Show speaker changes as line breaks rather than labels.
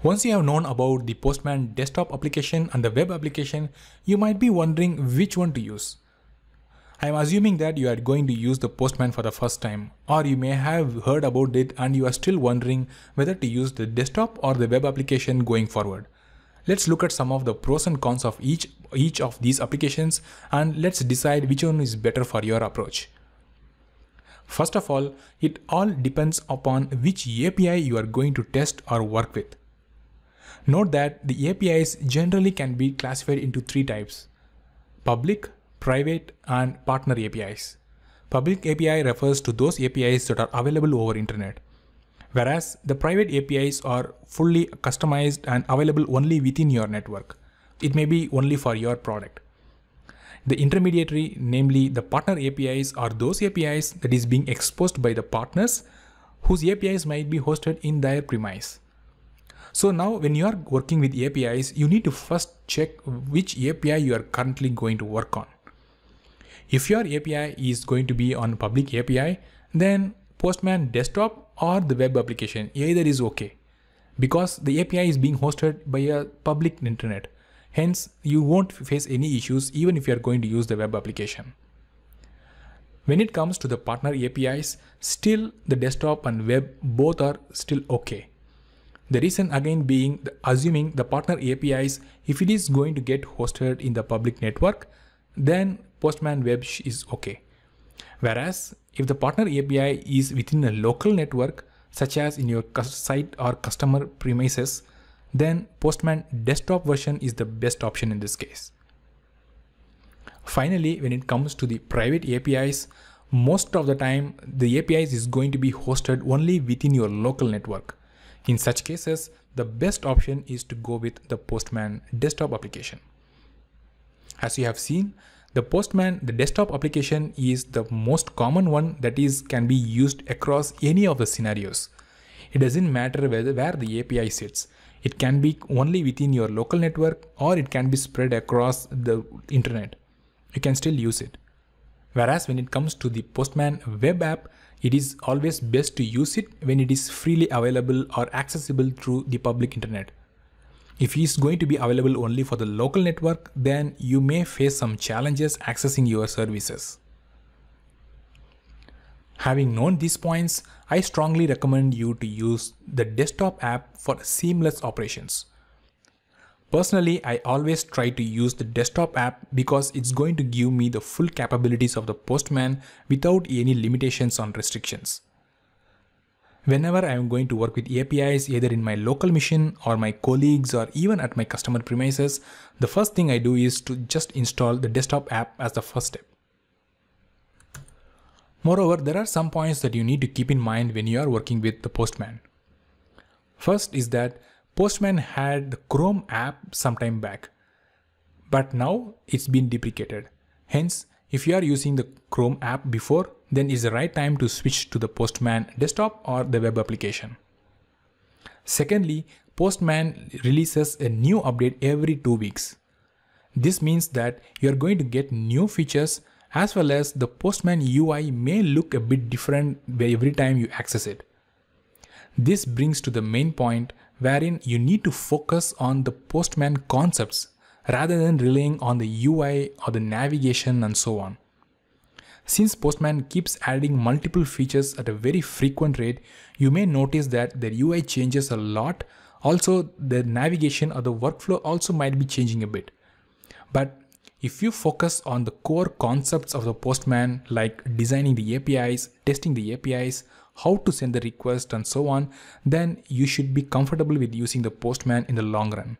Once you have known about the Postman desktop application and the web application, you might be wondering which one to use. I am assuming that you are going to use the Postman for the first time, or you may have heard about it and you are still wondering whether to use the desktop or the web application going forward. Let's look at some of the pros and cons of each, each of these applications and let's decide which one is better for your approach. First of all, it all depends upon which API you are going to test or work with. Note that the APIs generally can be classified into three types, public, private, and partner APIs. Public API refers to those APIs that are available over internet, whereas the private APIs are fully customized and available only within your network. It may be only for your product. The intermediary, namely the partner APIs, are those APIs that is being exposed by the partners whose APIs might be hosted in their premise. So now when you are working with APIs, you need to first check which API you are currently going to work on. If your API is going to be on public API, then Postman desktop or the web application, either is okay because the API is being hosted by a public internet. Hence, you won't face any issues even if you are going to use the web application. When it comes to the partner APIs, still the desktop and web both are still okay. The reason again being the, assuming the partner APIs, if it is going to get hosted in the public network, then Postman Web is okay. Whereas if the partner API is within a local network, such as in your site or customer premises, then Postman desktop version is the best option in this case. Finally, when it comes to the private APIs, most of the time the APIs is going to be hosted only within your local network. In such cases, the best option is to go with the Postman desktop application. As you have seen, the Postman, the desktop application is the most common one that is can be used across any of the scenarios. It doesn't matter whether where the API sits. It can be only within your local network or it can be spread across the internet. You can still use it. Whereas when it comes to the Postman web app, it is always best to use it when it is freely available or accessible through the public internet. If it is going to be available only for the local network, then you may face some challenges accessing your services. Having known these points, I strongly recommend you to use the desktop app for seamless operations. Personally, I always try to use the desktop app because it's going to give me the full capabilities of the Postman without any limitations on restrictions. Whenever I am going to work with APIs either in my local machine or my colleagues or even at my customer premises, the first thing I do is to just install the desktop app as the first step. Moreover, there are some points that you need to keep in mind when you are working with the Postman. First is that Postman had the Chrome app sometime back, but now it's been deprecated. Hence, if you are using the Chrome app before, then it's the right time to switch to the Postman desktop or the web application. Secondly, Postman releases a new update every two weeks. This means that you're going to get new features as well as the Postman UI may look a bit different every time you access it. This brings to the main point wherein you need to focus on the Postman concepts rather than relying on the UI or the navigation and so on. Since Postman keeps adding multiple features at a very frequent rate, you may notice that the UI changes a lot. Also, the navigation or the workflow also might be changing a bit. But if you focus on the core concepts of the Postman, like designing the APIs, testing the APIs, how to send the request and so on, then you should be comfortable with using the Postman in the long run.